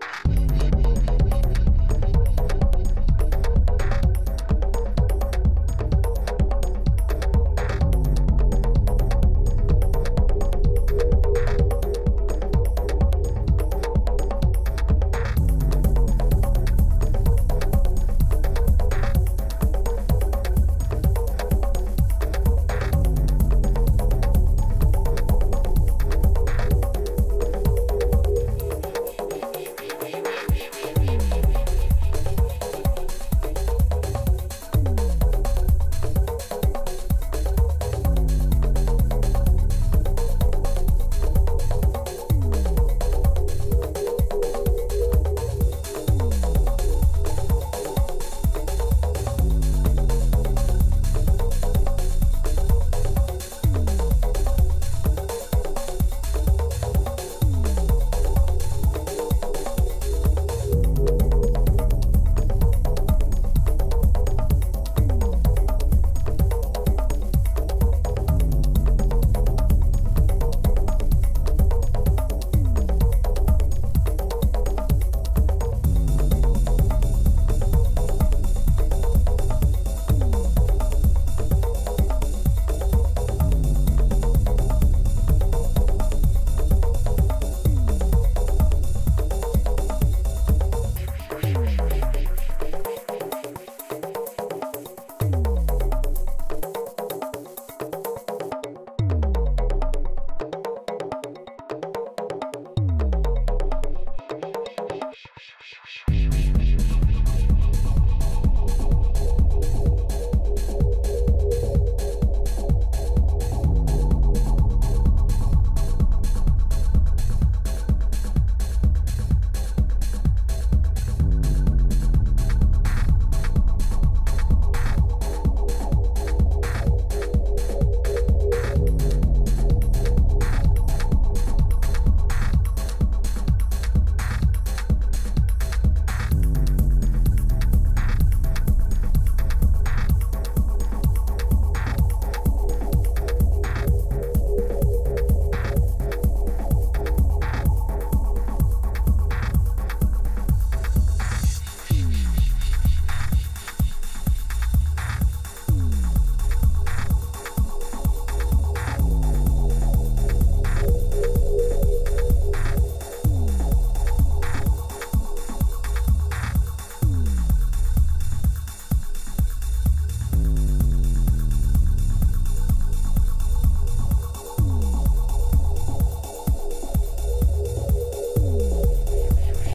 Bye. shh.